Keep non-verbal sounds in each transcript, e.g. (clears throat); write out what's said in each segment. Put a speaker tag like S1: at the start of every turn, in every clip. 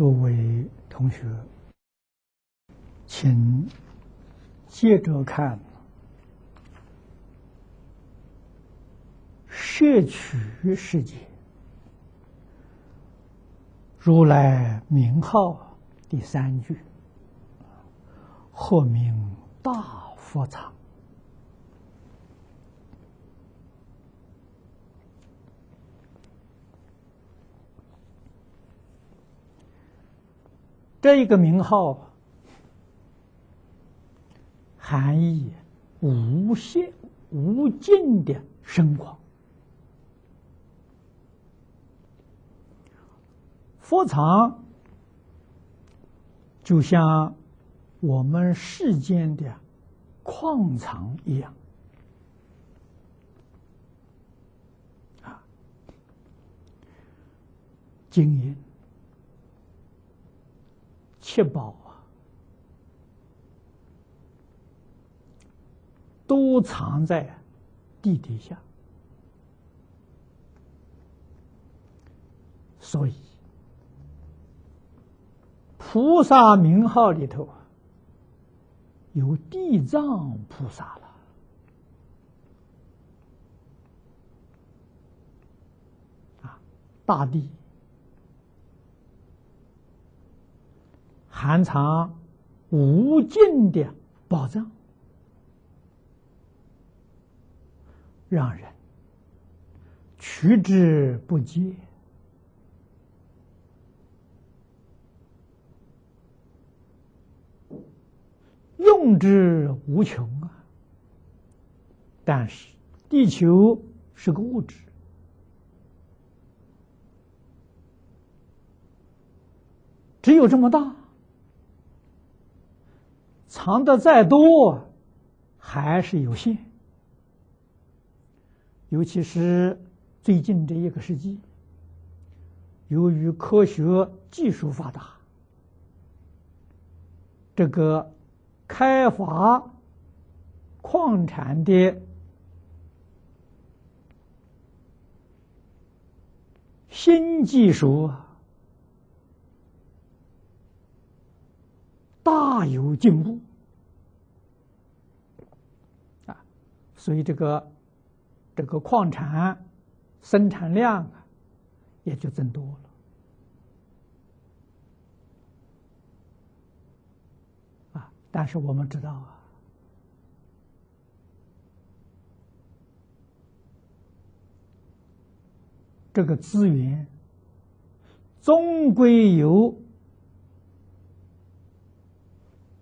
S1: 诸位同学，请接着看摄取世界。如来名号第三句，或名大佛藏。这一个名号，含义无限无尽的深广。佛藏就像我们世间的矿藏一样，啊，金银、七宝啊，都藏在地底下，所以。菩萨名号里头有地藏菩萨了，啊，大地含藏无尽的宝藏，让人取之不竭。用之无穷啊！但是地球是个物质，只有这么大，藏的再多还是有限。尤其是最近这一个世纪，由于科学技术发达，这个。开发矿产的新技术大有进步啊，所以这个这个矿产生产量啊也就增多了。但是我们知道啊，这个资源终归有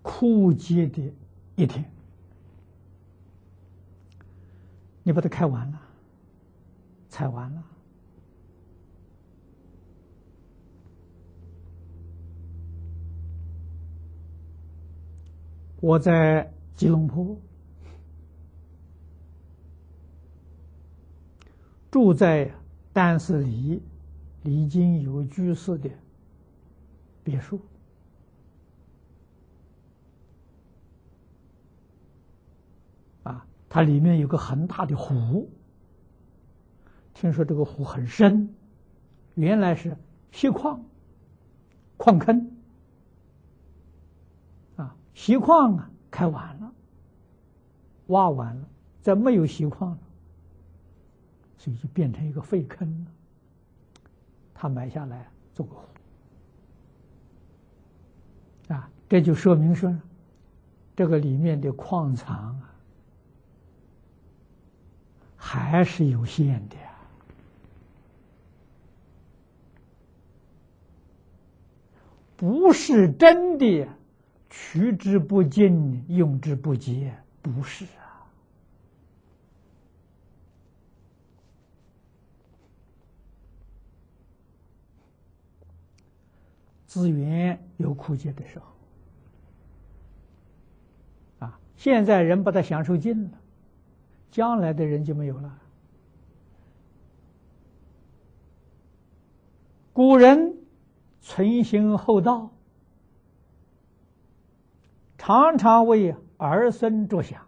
S1: 枯竭的一天。你把它开完了，采完了。我在吉隆坡住在丹斯里离经有居士的别墅啊，它里面有个很大的湖，听说这个湖很深，原来是锡矿矿坑啊。锡矿啊，开完了，挖完了，再没有锡矿了，所以就变成一个废坑了。他埋下来做个湖啊，这就说明说，这个里面的矿藏啊，还是有限的，不是真的。取之不尽，用之不竭，不是啊。资源有枯竭的时候，啊，现在人把它享受尽了，将来的人就没有了。古人存心厚道。常常为儿孙着想，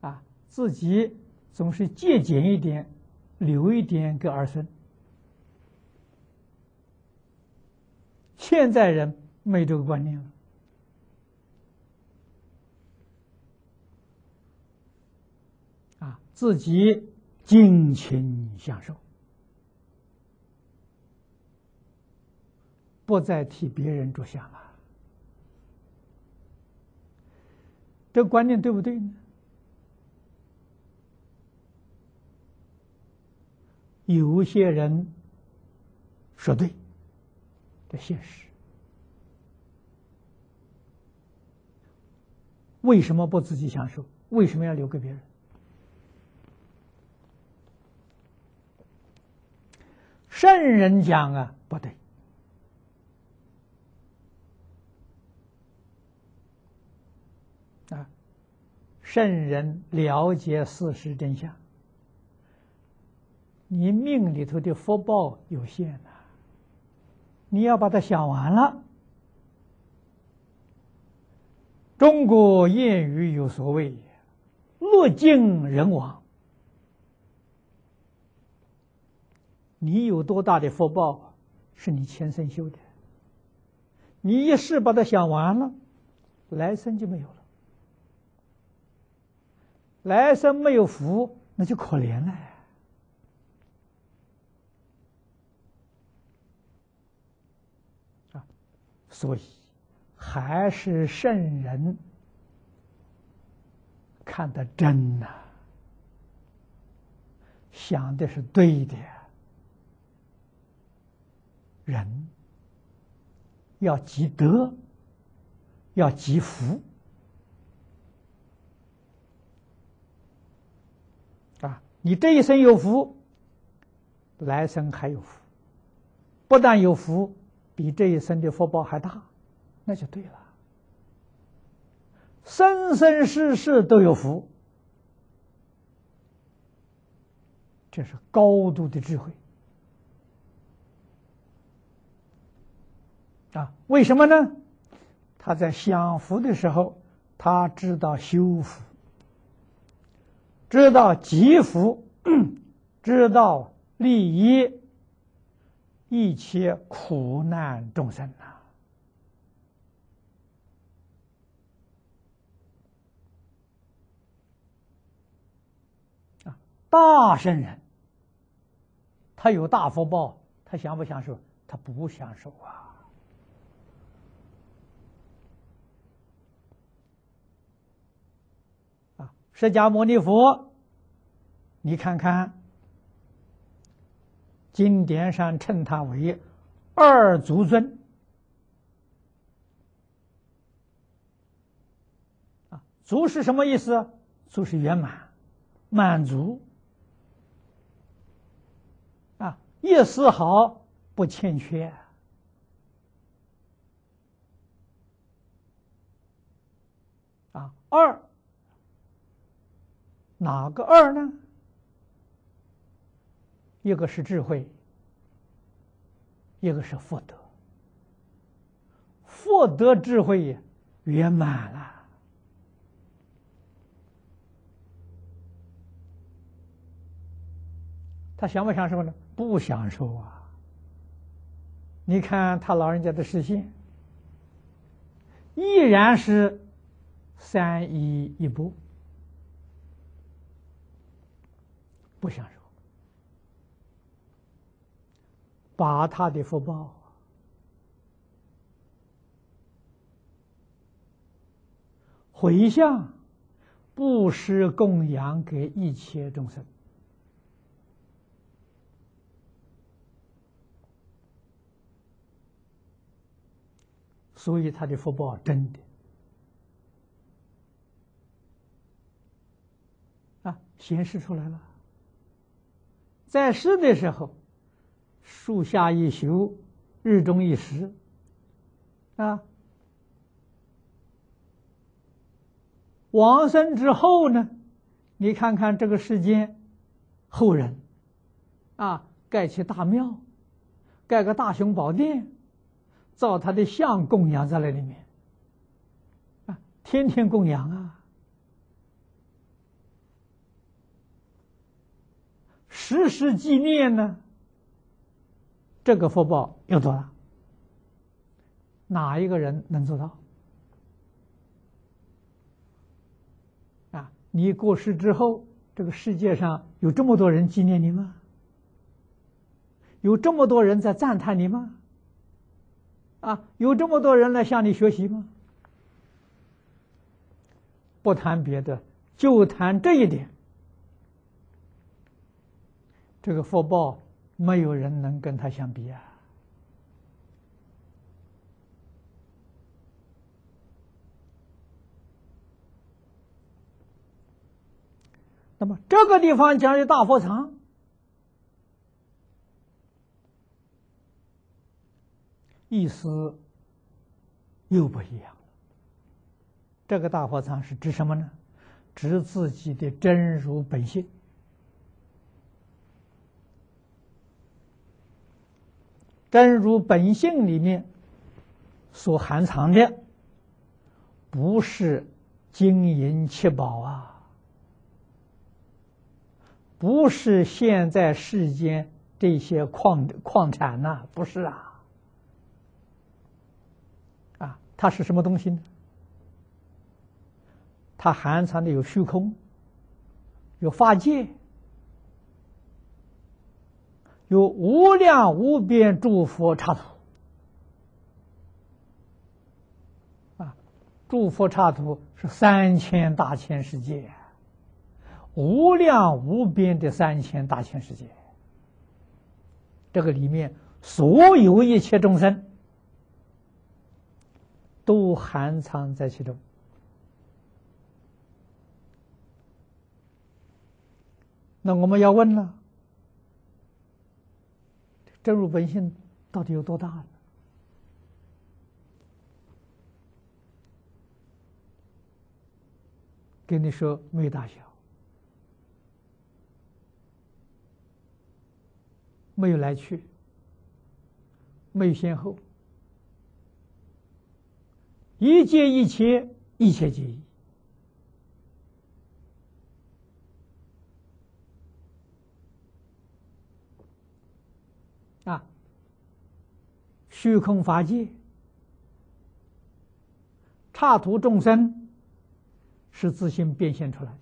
S1: 啊，自己总是节俭一点，留一点给儿孙。现在人没这个观念了。啊，自己尽情享受，不再替别人着想了。这个观念对不对呢？有些人说对，这现实。为什么不自己享受？为什么要留给别人？圣人讲啊，不对。啊，圣人了解事实真相。你命里头的福报有限呐，你要把它想完了。中国谚语有所谓“物尽人亡”，你有多大的福报，是你前生修的。你一世把它想完了，来生就没有了。来生没有福，那就可怜了。啊所以，还是圣人看得真呐，想的是对的。人要积德，要积福啊！你这一生有福，来生还有福，不但有福。比这一生的福报还大，那就对了。生生世世都有福，这是高度的智慧啊！为什么呢？他在享福的时候，他知道修福，知道积福，知道利益。一切苦难众生呐，啊，大圣人，他有大福报，他享不享受？他不享受啊！啊，释迦牟尼佛，你看看。经典上称他为二足尊啊，足是什么意思？足是圆满、满足啊，一丝毫不欠缺啊。二哪个二呢？一个是智慧，一个是福德。福德智慧圆满了，他享不享受呢？不享受啊！你看他老人家的视线，依然是三一一波，不享受。把他的福报回向、布施、供养给一切众生，所以他的福报真的啊显示出来了，在世的时候。树下一宿，日中一时，啊，往生之后呢？你看看这个世间后人，啊，盖起大庙，盖个大雄宝殿，造他的像供养在那里面，啊，天天供养啊，时时纪念呢。这个福报有多大？哪一个人能做到？啊，你过世之后，这个世界上有这么多人纪念你吗？有这么多人在赞叹你吗？啊，有这么多人来向你学习吗？不谈别的，就谈这一点，这个福报没有人能跟他相比啊。那么这个地方讲的大佛堂。意思又不一样了。这个大佛藏是指什么呢？指自己的真如本性。真如本性里面所含藏的，不是金银七宝啊，不是现在世间这些矿矿产呐，不是啊。它是什么东西呢？它含藏的有虚空，有法界，有无量无边诸佛刹土。啊，诸佛刹土是三千大千世界，无量无边的三千大千世界，这个里面所有一切众生。都含藏在其中。那我们要问了：真如本性到底有多大呢？跟你说，没有大小，没有来去，没有先后。一切一切，一切皆一啊！虚空法界，刹土众生，是自性变现出来的。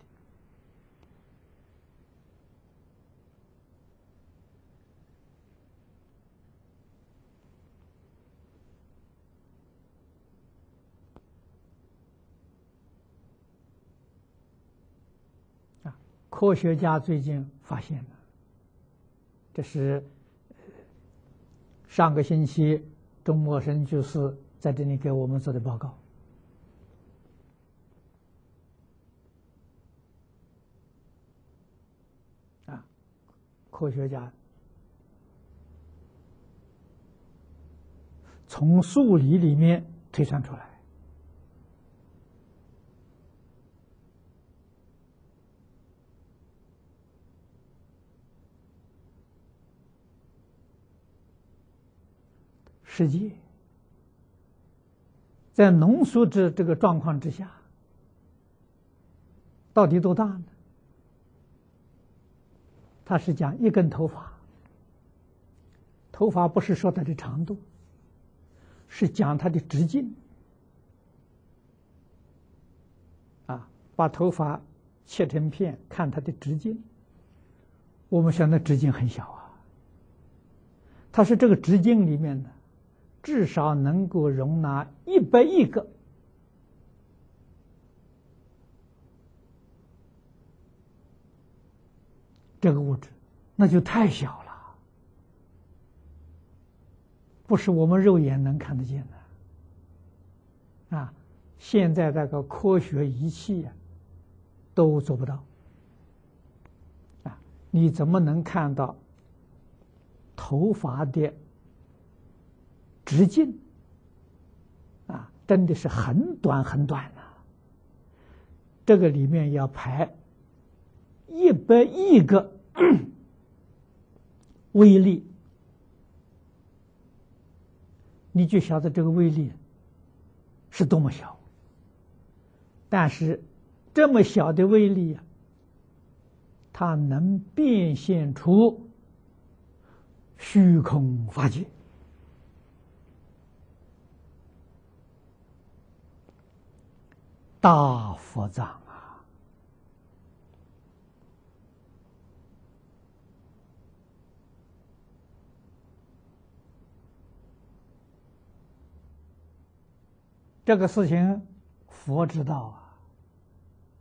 S1: 科学家最近发现了，这是上个星期钟默生就是在这里给我们做的报告。啊，科学家从数理里面推算出来。世界在浓缩之这个状况之下，到底多大呢？他是讲一根头发，头发不是说它的长度，是讲它的直径。啊，把头发切成片，看它的直径。我们想，那直径很小啊。它是这个直径里面的。至少能够容纳一百亿个这个物质，那就太小了，不是我们肉眼能看得见的。啊，现在那个科学仪器啊，都做不到。啊，你怎么能看到头发的？直径啊，真的是很短很短了。这个里面要排一百亿个 (clears throat) 微粒，你就晓得这个微粒是多么小。但是这么小的微粒啊，它能变现出虚空法界。大佛藏啊！这个事情佛知道啊，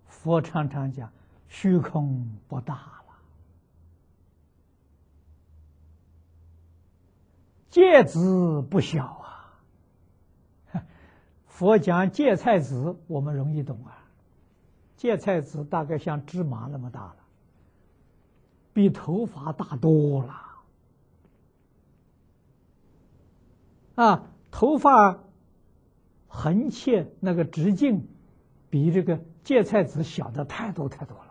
S1: 佛常常讲虚空不大了，芥子不小。佛讲芥菜籽，我们容易懂啊。芥菜籽大概像芝麻那么大了，比头发大多了。啊，头发横切那个直径，比这个芥菜籽小的太多太多了。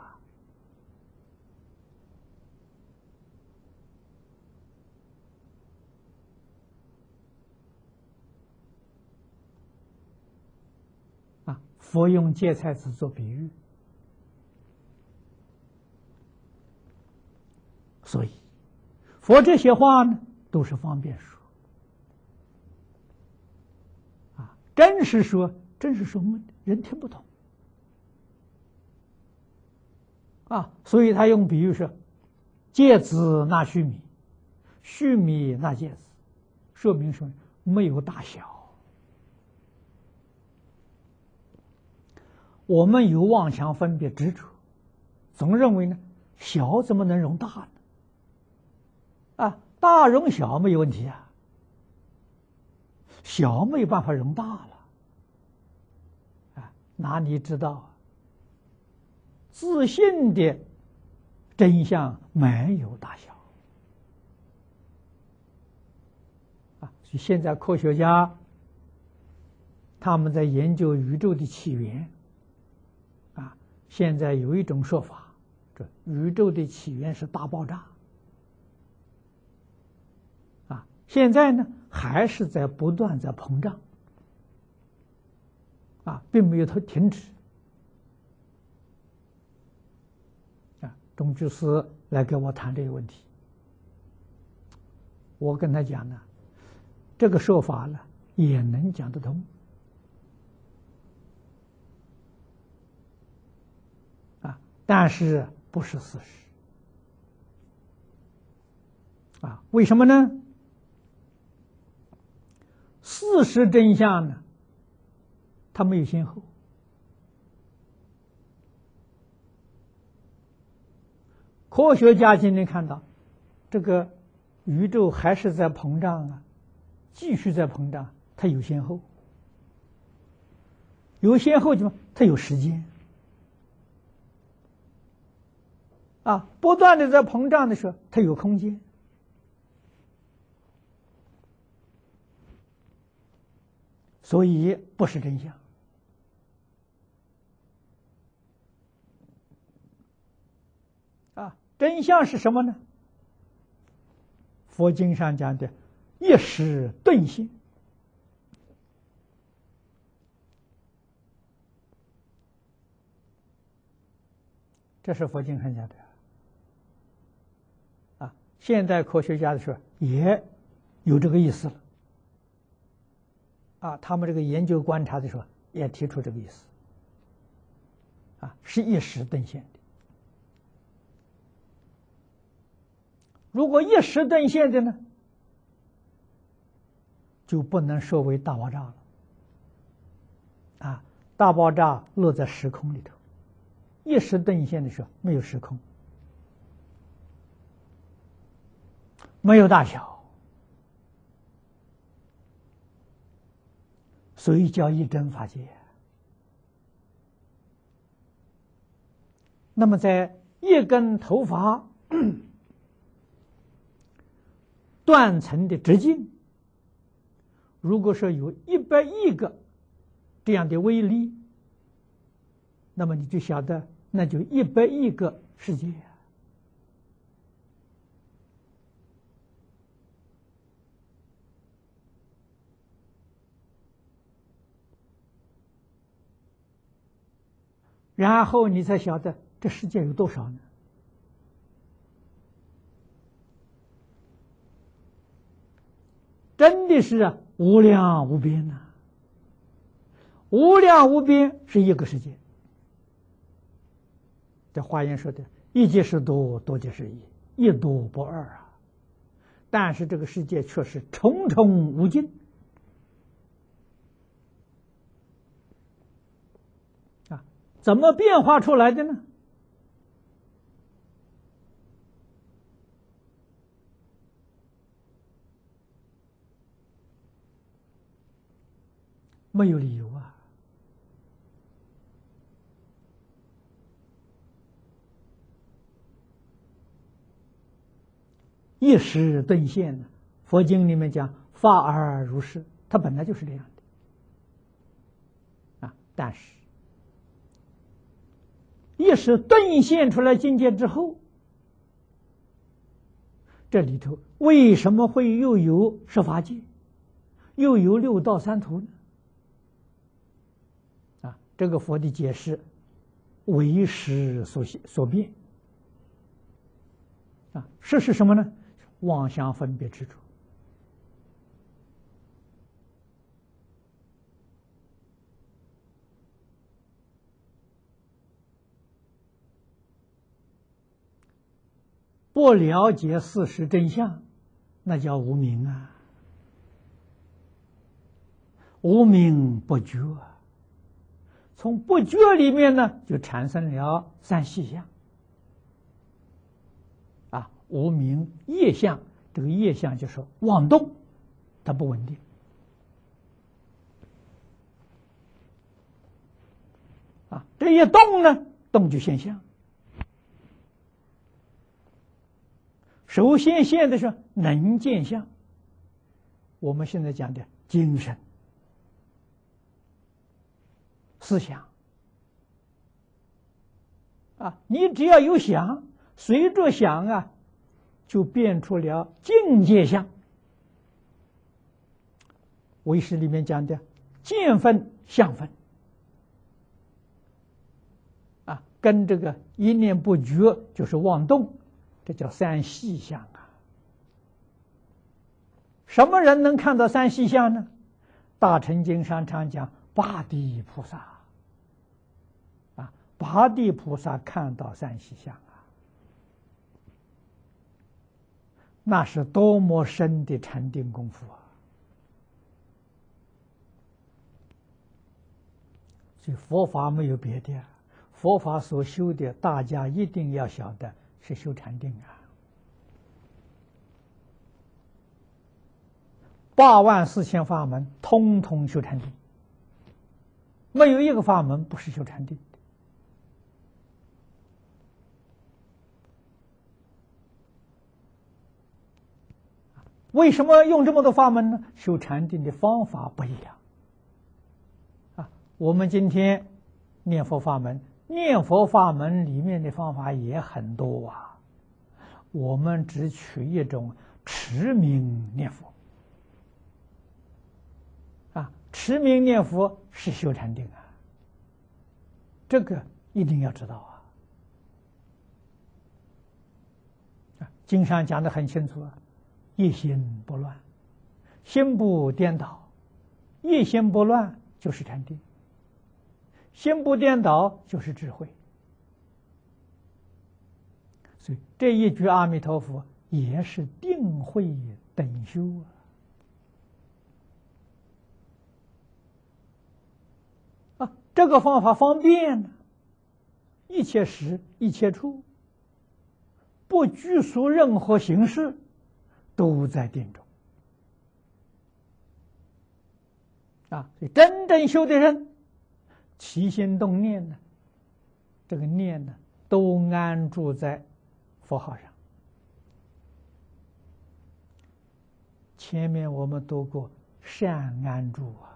S1: 佛用芥菜籽做比喻，所以佛这些话呢，都是方便说。啊，真是说，真是说，人听不懂。啊，所以他用比喻说：“芥子纳须弥，须弥纳芥子”，说明什么没有大小。我们有妄想分别执着，总认为呢，小怎么能容大呢？啊，大容小没有问题啊，小没有办法容大了。啊，哪里知道？自信的真相没有大小。啊，所以现在科学家他们在研究宇宙的起源。现在有一种说法，这宇宙的起源是大爆炸，啊，现在呢还是在不断在膨胀，啊，并没有它停止，啊，钟居士来跟我谈这个问题，我跟他讲呢，这个说法呢也能讲得通。但是不是事实啊？为什么呢？事实真相呢？它没有先后。科学家今天看到，这个宇宙还是在膨胀啊，继续在膨胀，它有先后。有先后就？它有时间。啊，不断的在膨胀的时候，它有空间，所以不是真相。啊，真相是什么呢？佛经上讲的“一时顿性”，这是佛经上讲的。现代科学家的说也有这个意思了，啊，他们这个研究观察的时候也提出这个意思，啊，是一时顿现的。如果一时顿现的呢，就不能说为大爆炸了，啊，大爆炸落在时空里头，一时顿现的时候没有时空。没有大小，所以叫一真法界。那么，在一根头发断层的直径，如果说有一百亿个这样的微粒，那么你就晓得，那就一百亿个世界。然后你才晓得这世界有多少呢？真的是无量无边呐！无量无边是一个世界。这华严说的“一即是多，多即是一，一多不二”啊。但是这个世界却是重重无尽啊！怎么变化出来的呢？没有理由啊！一时顿现呢？佛经里面讲“法而如是”，它本来就是这样的啊。但是，一时顿现出来境界之后，这里头为什么会又有十法界，又有六道三途呢？啊这个佛的解释，为识所所变啊，识是什么呢？妄想分别之处，不了解事实真相，那叫无明啊，无明不觉。从不觉里面呢，就产生了三细相，啊，无名业相，这个业相就是妄动，它不稳定，啊，这一动呢，动就现象。首先现的是能见相，我们现在讲的精神。思想啊，你只要有想，随着想啊，就变出了境界相。为师里面讲的见分相分啊，跟这个一念不绝就是妄动，这叫三细相啊。什么人能看到三细相呢？大乘经上常讲八地菩萨啊。八地菩萨看到三细相啊，那是多么深的禅定功夫啊！所以佛法没有别的，佛法所修的，大家一定要晓得是修禅定啊。八万四千法门，通通修禅定，没有一个法门不是修禅定。为什么用这么多法门呢？修禅定的方法不一样啊！我们今天念佛法门，念佛法门里面的方法也很多啊。我们只取一种持名念佛啊，持名念佛是修禅定啊，这个一定要知道啊。啊，经上讲的很清楚啊。一心不乱，心不颠倒，一心不乱就是禅定，心不颠倒就是智慧。所以这一句阿弥陀佛也是定慧等修啊！啊，这个方法方便呢，一切时一切处，不拘束任何形式。都在定中啊！所以真正修的人，起心动念呢，这个念呢，都安住在佛号上。前面我们读过善安住啊，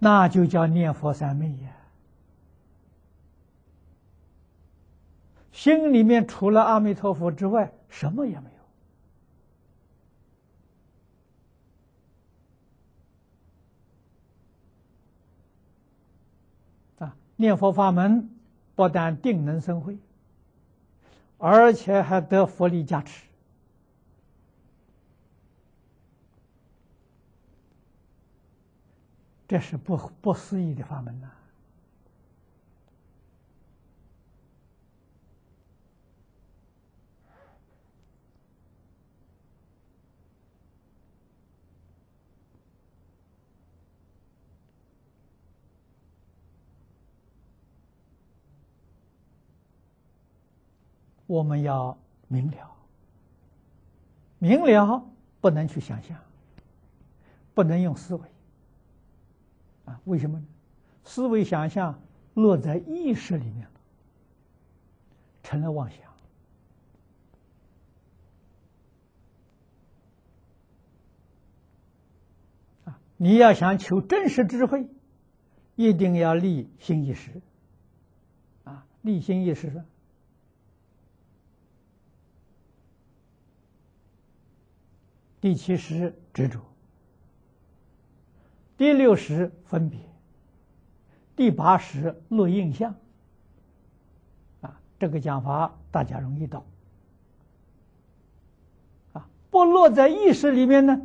S1: 那就叫念佛三昧呀。心里面除了阿弥陀佛之外，什么也没有。念佛法门，不但定能生慧，而且还得佛力加持，这是不不思议的法门呐。我们要明了，明了不能去想象，不能用思维。啊，为什么呢？思维想象落在意识里面了，成了妄想。啊，你要想求真实智慧，一定要立心意识。啊，立心意识。第七识执着，第六识分别，第八识落印象。啊，这个讲法大家容易懂。啊，不落在意识里面呢，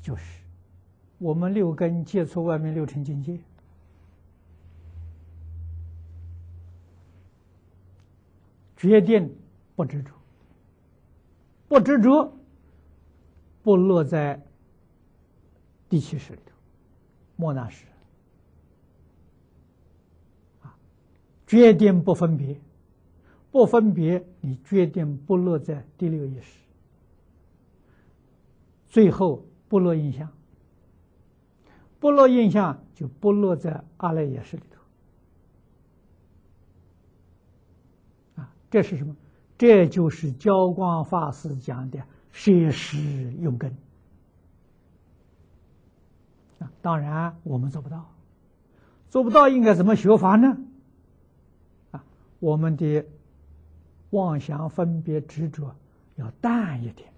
S1: 就是我们六根接触外面六尘境界，决定不执着，不执着。不落在第七识里头，莫那识啊，决定不分别，不分别，你决定不落在第六意识，最后不落印象，不落印象就不落在阿赖耶识里头啊，这是什么？这就是教光法师讲的。摄施用根啊，当然我们做不到，做不到应该怎么学法呢？啊，我们的妄想分别执着要淡一点，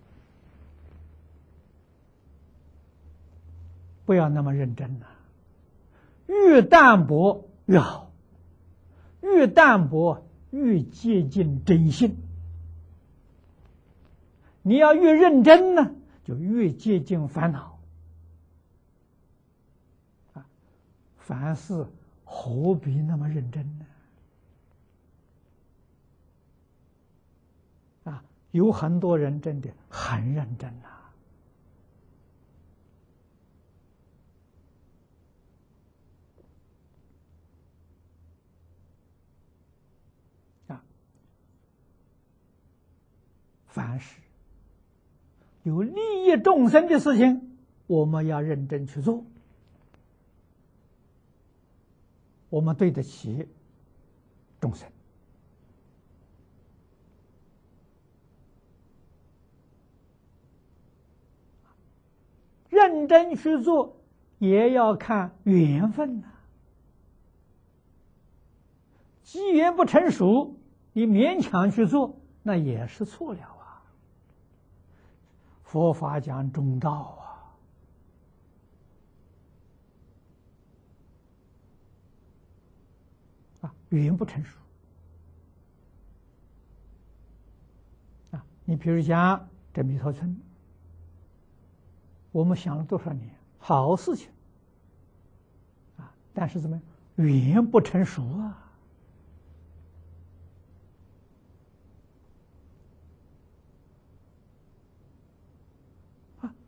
S1: 不要那么认真了。越淡薄越好，越淡薄越接近真性。你要越认真呢，就越接近烦恼。啊，凡事何必那么认真呢？啊，有很多人真的很认真呐。啊，凡事。有利益众生的事情，我们要认真去做，我们对得起众生。认真去做，也要看缘分呐。机缘不成熟，你勉强去做，那也是错了。佛法讲中道啊，啊，语言不成熟啊。你比如讲这弥陀村，我们想了多少年，好事情啊，但是怎么，语言不成熟啊。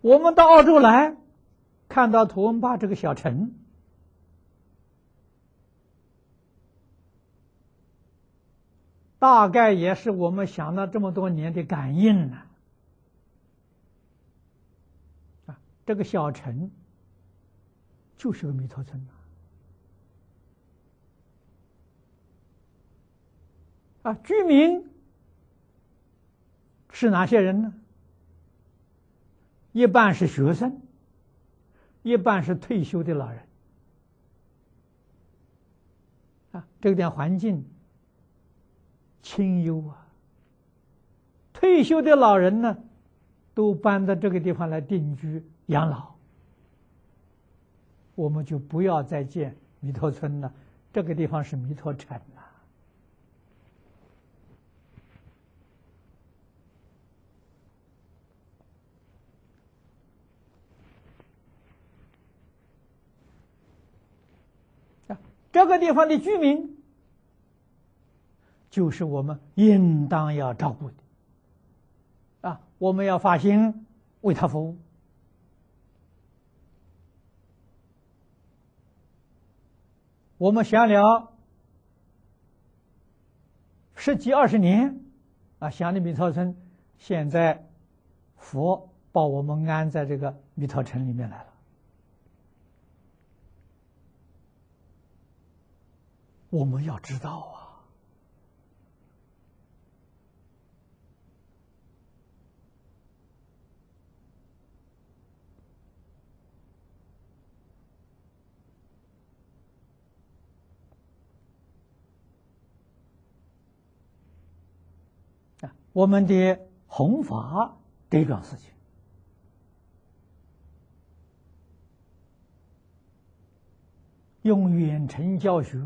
S1: 我们到澳洲来，看到图文坝这个小城，大概也是我们想了这么多年的感应呢。啊，这个小城就是个弥陀村啊，居民是哪些人呢？一半是学生，一半是退休的老人，啊，这个点环境清幽啊。退休的老人呢，都搬到这个地方来定居养老，我们就不要再建弥陀村了，这个地方是弥陀城。这个地方的居民，就是我们应当要照顾的啊！我们要发心为他服务。我们想了十几二十年啊，祥林弥陀村现在佛把我们安在这个弥陀城里面来了。我们要知道啊，我们的弘法这桩事情，用远程教学。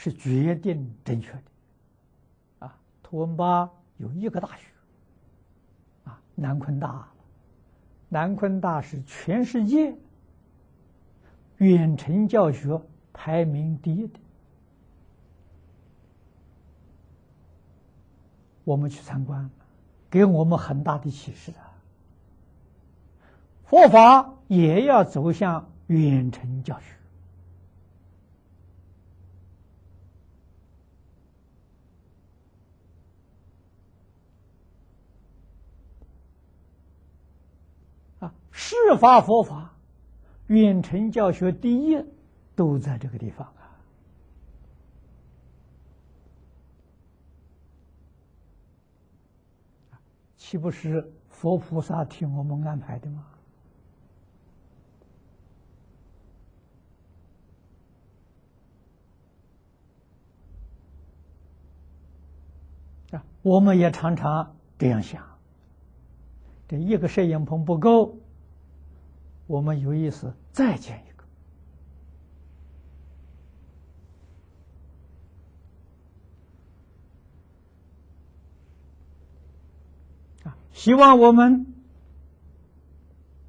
S1: 是决定正确的，啊，图文巴有一个大学，啊，南昆大，南昆大是全世界远程教学排名第一的，我们去参观，给我们很大的启示啊，佛法也要走向远程教学。释法佛法，远程教学第一，都在这个地方啊！岂不是佛菩萨替我们安排的吗？啊，我们也常常这样想：这一个摄影棚不够。我们有意思再建一个啊！希望我们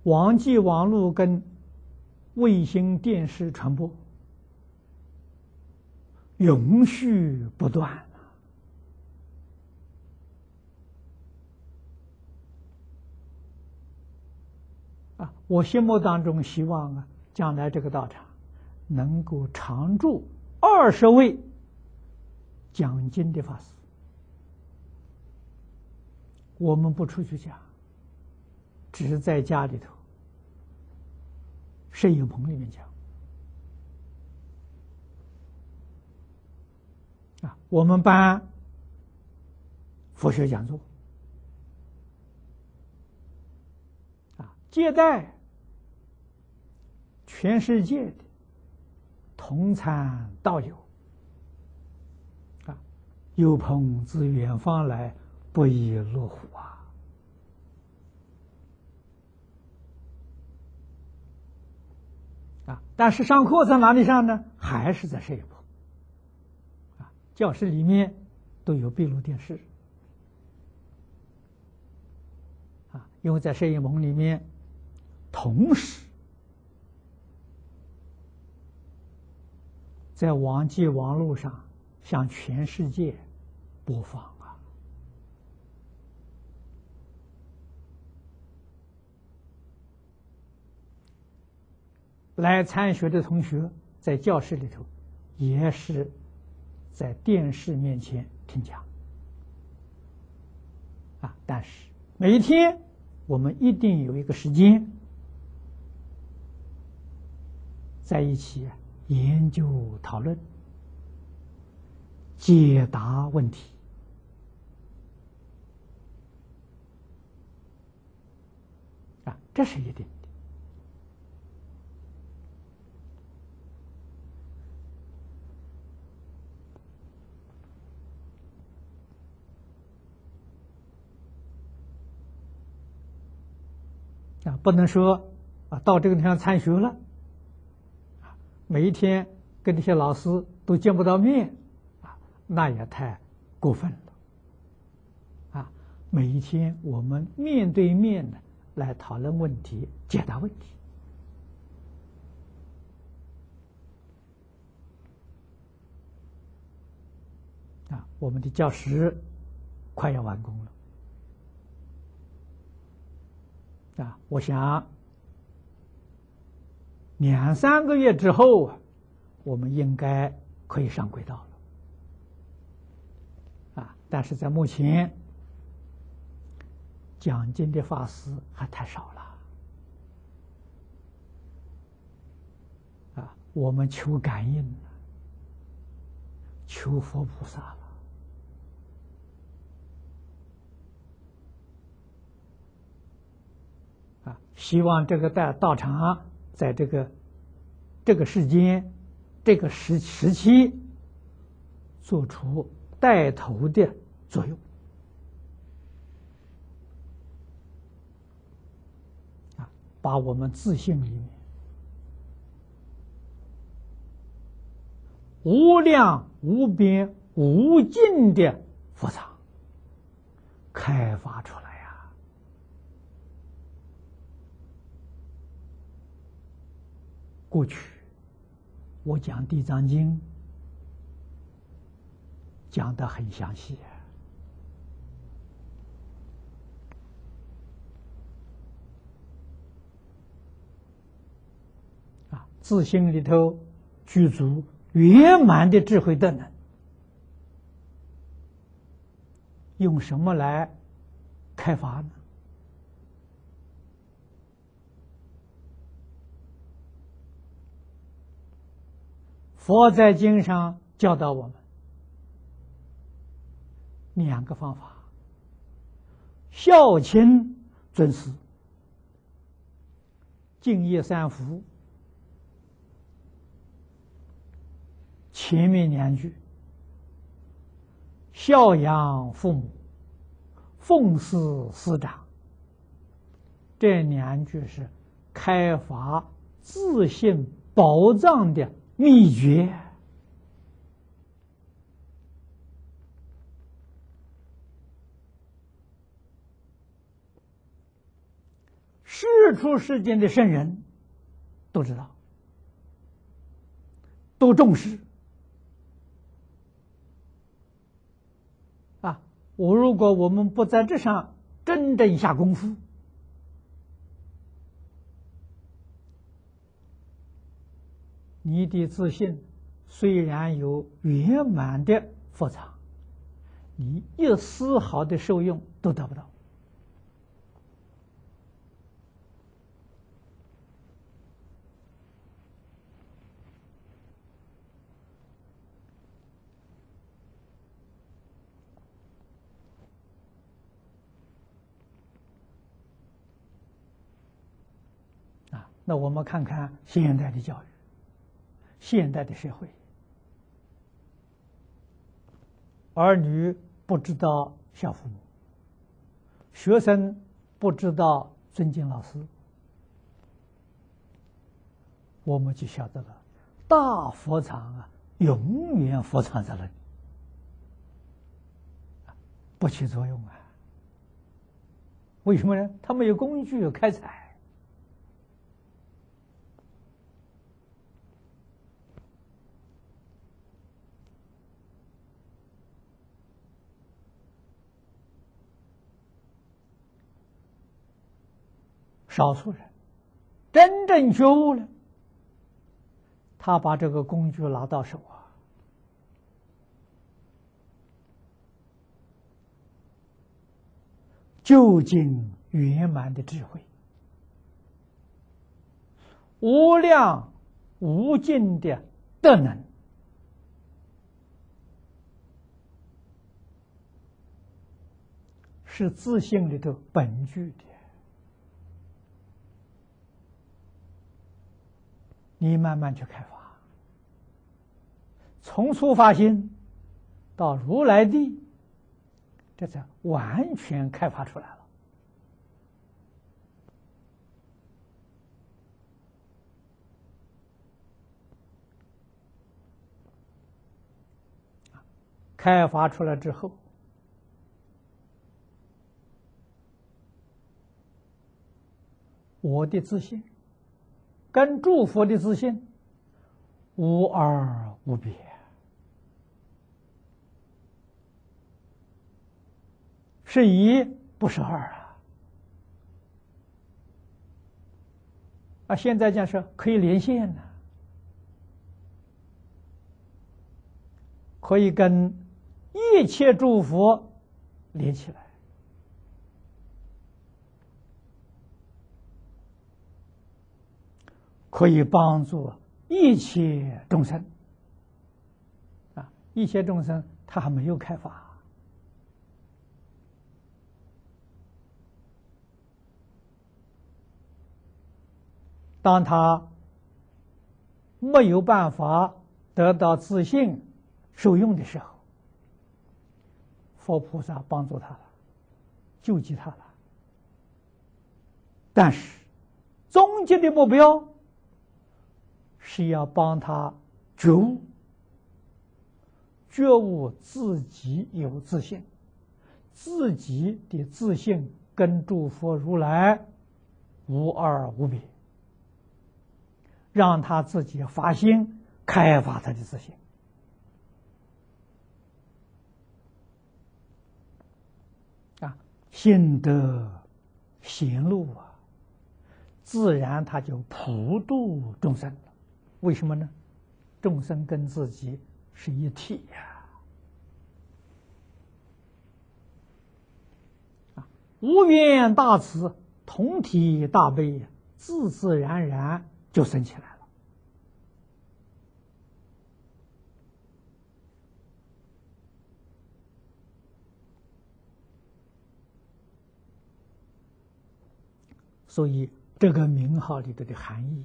S1: 网际网络跟卫星电视传播永续不断。我心目当中希望啊，将来这个道场能够常住二十位讲经的法师。我们不出去讲，只是在家里头摄影棚里面讲。啊，我们办佛学讲座啊。接待全世界的同参道友啊，有朋自远方来，不亦乐乎啊！啊，但是上课在哪里上呢？还是在摄影棚啊？教室里面都有闭路电视啊，因为在摄影棚里面。同时，在网际网络上向全世界播放啊！来参学的同学在教室里头，也是在电视面前听讲啊。但是每一天，我们一定有一个时间。在一起研究讨论、解答问题啊，这是一定的啊，不能说啊，到这个地方参学了。每一天跟这些老师都见不到面，啊，那也太过分了。啊，每一天我们面对面的来讨论问题、解答问题，啊，我们的教室快要完工了。啊，我想两三个月之后啊，我们应该可以上轨道了。啊，但是在目前讲经的法师还太少了。啊，我们求感应，求佛菩萨了。希望这个在道场在这个这个时间、这个时时期做出带头的作用啊，把我们自信里面无量无边无尽的佛藏开发出来。过去，我讲《地藏经》讲的很详细啊，自心里头具足圆满的智慧德能，用什么来开发呢？佛在经上教导我们两个方法：孝亲尊师、敬业三福。前面两句，孝养父母、奉事师长，这两句是开发自信宝藏的。秘诀：世出世间的圣人都知道，都重视。啊，我如果我们不在这上真正下功夫。你的自信虽然有圆满的佛藏，你一丝毫的受用都得不到。啊，那我们看看现代的教育。现代的社会，儿女不知道孝父母，学生不知道尊敬老师，我们就晓得了，大佛场啊，永远佛藏在那里，不起作用啊。为什么呢？他没有工具开采。少数人真正觉悟了，他把这个工具拿到手啊，究竟圆满的智慧，无量无尽的德能，是自信里头本具的。你慢慢去开发，从初发心到如来地，这才完全开发出来了。开发出来之后，我的自信。跟诸佛的自信无二无别是一，不是二啊！啊，现在讲是可以连线的，可以跟一切诸佛连起来，可以帮助一切众生。啊，一切众生他还没有开发。当他没有办法得到自信受用的时候，佛菩萨帮助他了，救济他了。但是，终极的目标是要帮他觉悟，觉悟自己有自信，自己的自信跟诸佛如来无二无别。让他自己发心开发他的自信啊，心得行路啊，自然他就普度众生。为什么呢？众生跟自己是一体呀！啊，无缘大慈，同体大悲，自自然然。就升起来了，所以这个名号里头的含义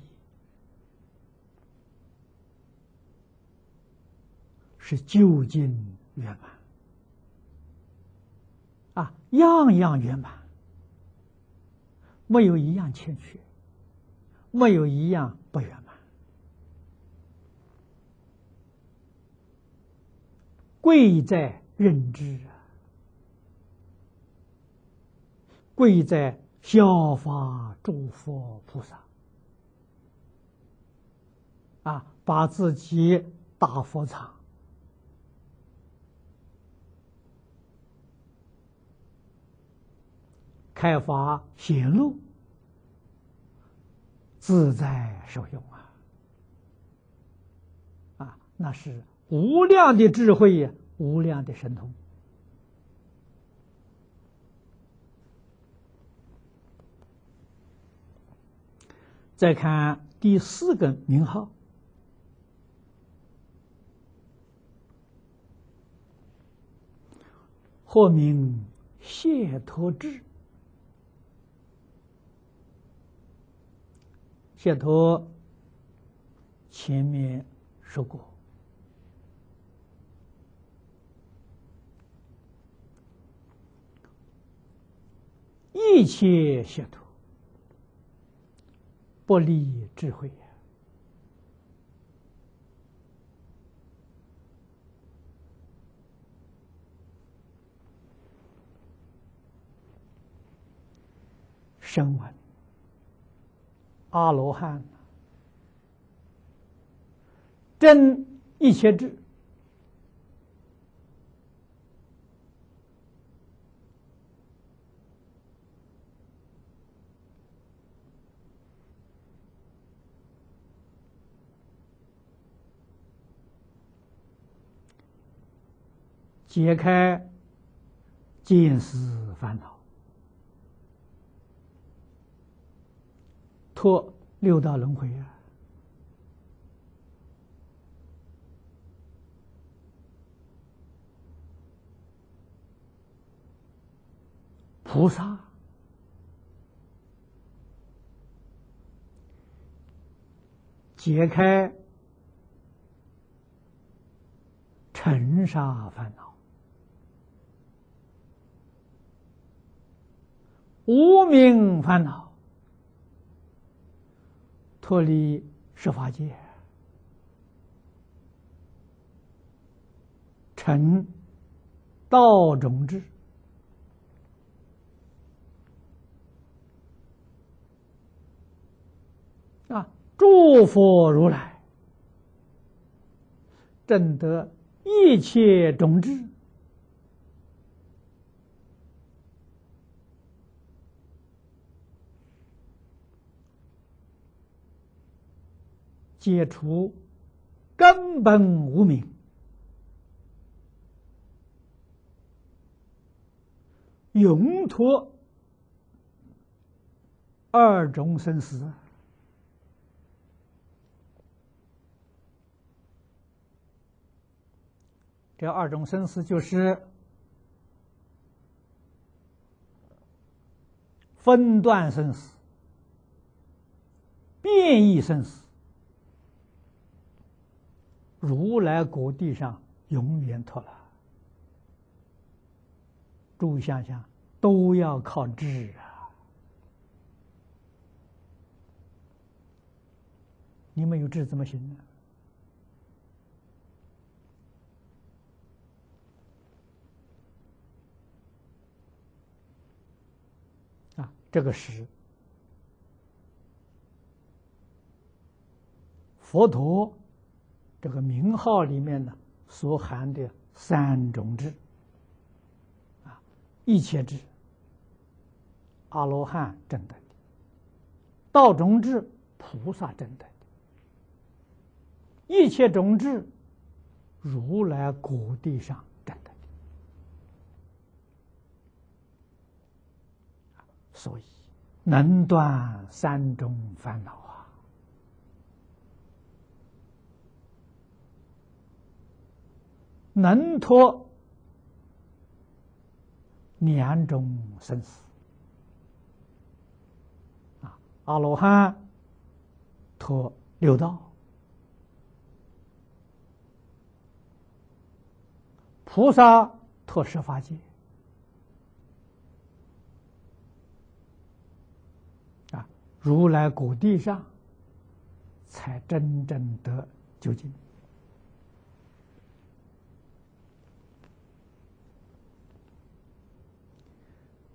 S1: 是究竟圆满啊，样样圆满，没有一样欠缺。没有一样不圆满，贵在认知啊，贵在效法诸佛菩萨啊，把自己大佛场开发显露。自在受用啊！啊，那是无量的智慧呀，无量的神通。再看第四个名号，或名解脱智。解脱，前面说过，一切解脱不离智慧呀，声闻。阿罗汉，真一切智，解开见思烦恼。脱六道轮回啊！菩萨解开尘沙烦恼，无名烦恼。脱离十法界，成道种智啊！诸佛如来证得一切种智，解除根本无明，永脱二种生死。这二种生死就是分段生死、变异生死。如来果地上永远脱了，诸位想想，都要靠智啊！你没有智怎么行呢？啊，这个是佛陀。这个名号里面呢，所含的三种智，啊，一切智、阿罗汉证得的，道种智、菩萨证得的，一切种智，如来果地上证得的，所以能断三种烦恼。能脱两种生死啊！阿罗汉脱六道，菩萨脱十法界啊！如来果地上才真正得究竟。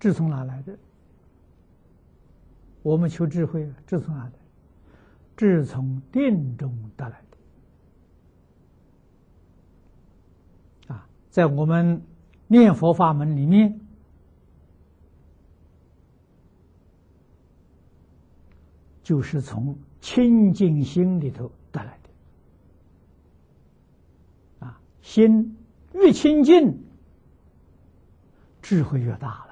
S1: 智从哪来的？我们求智慧，智从哪来？智从定中得来的。啊，在我们念佛法门里面，就是从清净心里头得来的。啊，心越清净，智慧越大了。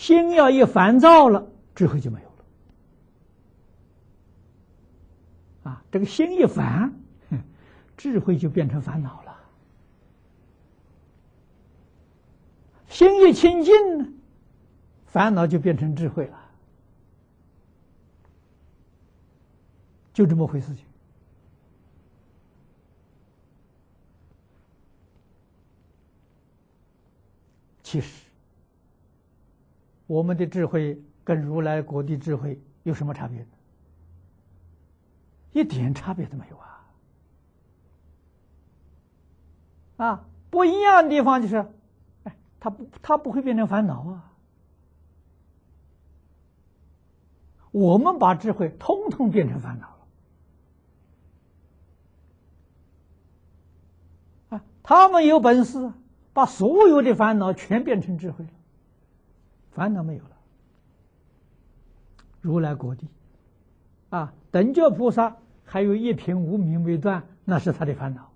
S1: 心要一烦躁了，智慧就没有了。啊，这个心一烦，智慧就变成烦恼了。心一清净呢，烦恼就变成智慧了。就这么回事情。其实。我们的智慧跟如来果地智慧有什么差别？一点差别都没有啊！啊，不一样的地方就是，哎，他不，他不会变成烦恼啊。我们把智慧通通变成烦恼了，啊，他们有本事把所有的烦恼全变成智慧了。烦恼没有了，如来果地，啊，等觉菩萨还有一品无名未断，那是他的烦恼，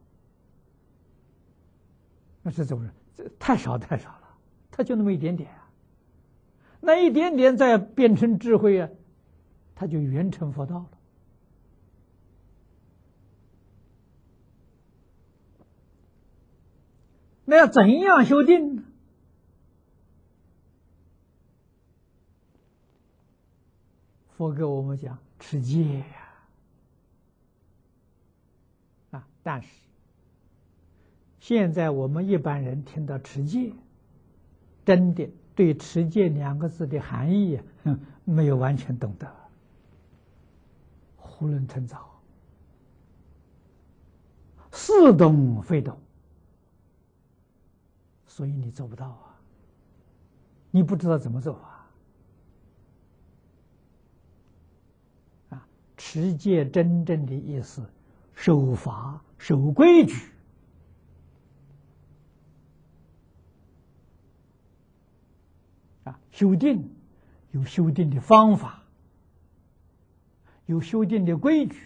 S1: 那是怎么着？这太少太少了，他就那么一点点啊，那一点点再变成智慧啊，他就圆成佛道了。那要怎样修定呢？佛给我们讲持戒呀，啊！但是现在我们一般人听到持戒，真的对“持戒”两个字的含义没有完全懂得，囫囵吞枣，似懂非懂，所以你做不到啊！你不知道怎么做啊！持戒真正的意思，守法、守规矩。啊，修定有修定的方法，有修定的规矩，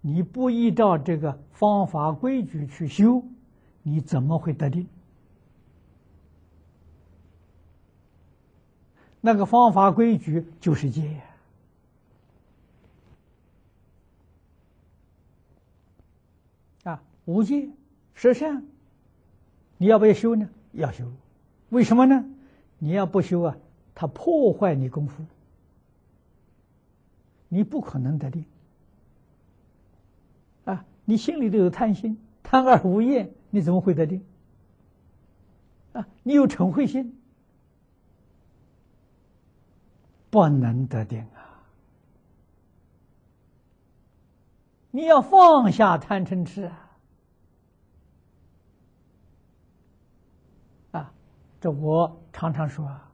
S1: 你不依照这个方法规矩去修，你怎么会得定？那个方法规矩就是戒啊，无戒十善，你要不要修呢？要修，为什么呢？你要不修啊，它破坏你功夫，你不可能得定啊！你心里头有贪心，贪而无厌，你怎么会得定？啊，你有嗔恚心。不能得定啊！你要放下贪嗔痴啊！啊，这我常常说啊，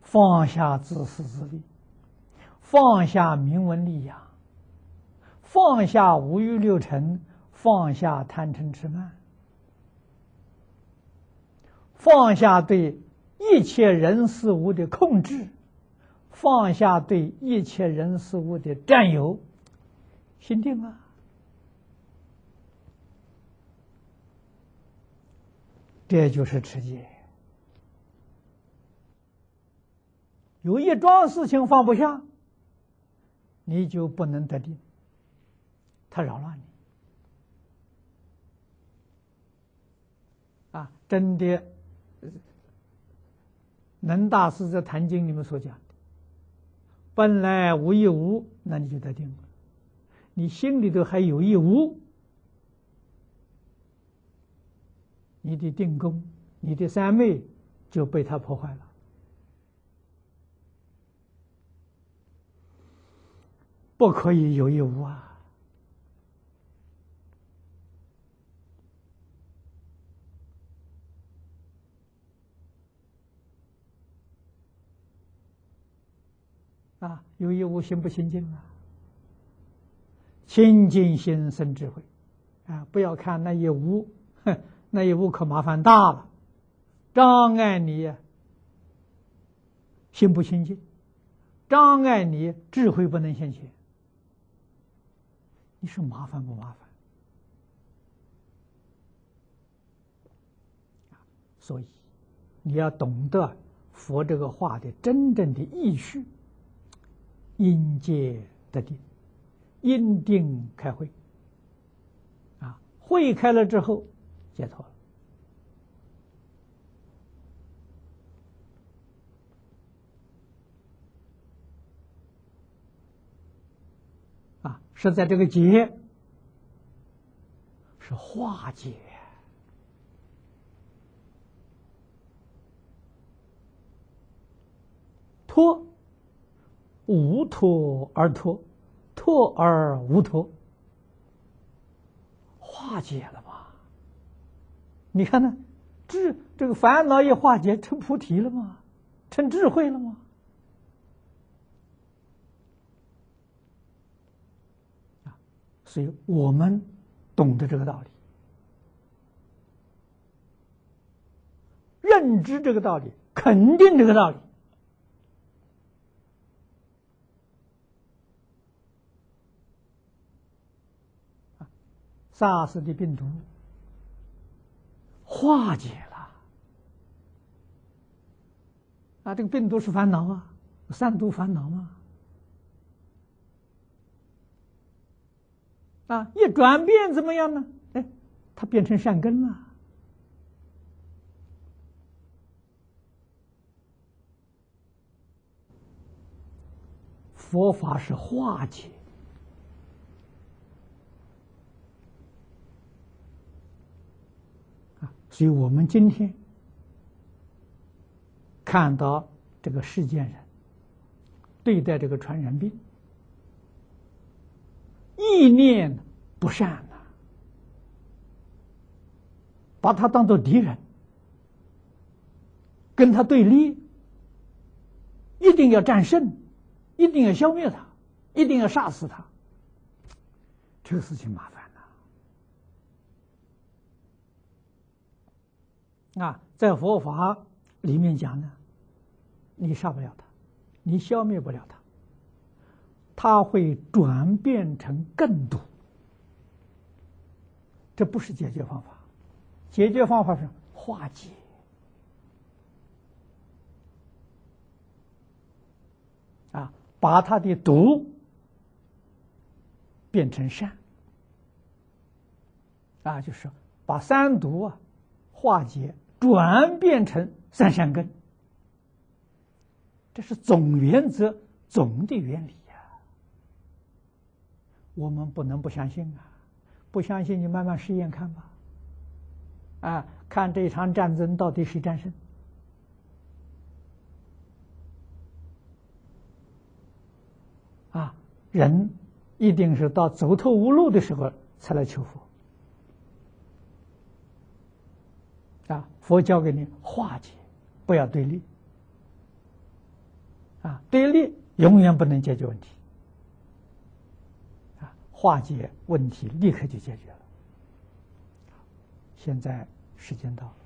S1: 放下自私自利，放下名闻利养，放下五欲六尘，放下贪嗔痴慢，放下对一切人事物的控制。放下对一切人事物的占有，心定啊！这就是持戒。有一桩事情放不下，你就不能得定，他扰乱你啊！真的，能大师在《坛经》里面所讲的。本来无一无，那你就得定了。你心里头还有一无，你的定功，你的三昧就被他破坏了。不可以有一无啊！啊，有一无心不清净啊！清净心生智慧啊！不要看那一无，哼，(laughs) 那一无可麻烦大了，障碍你心不清净，障碍你智慧不能现前。你说麻烦不麻烦？所以你要懂得佛这个话的真正的意趣。因戒得定，因定开会，啊，会开了之后解脱了，啊，是在这个劫，是化解，脱。无脱而脱，脱而无脱，化解了吧？你看呢？智这个烦恼一化解，成菩提了吗？成智慧了吗？啊！所以我们懂得这个道理，认知这个道理，肯定这个道理。SARS 的病毒化解了啊！这个病毒是烦恼啊，三毒烦恼嘛啊！一转变怎么样呢？哎，它变成善根了。佛法是化解啊。所以我们今天看到这个世间人对待这个传染病，意念不善呐，把他当做敌人，跟他对立，一定要战胜，一定要消灭他，一定要杀死他，这个事情麻烦。啊，在佛法里面讲呢，你杀不了他，你消灭不了他，它会转变成更毒。这不是解决方法，解决方法是化解啊，把它的毒变成善啊，就是把三毒啊化解，转变成三善根。这是总原则、总的原理，我们不能不相信啊！不相信你慢慢试验看吧。啊，看这场战争到底谁战胜？啊，人一定是到走投无路的时候才来求佛。啊，佛教给你化解，不要对立。啊，对立永远不能解决问题，化解问题立刻就解决了。现在时间到了。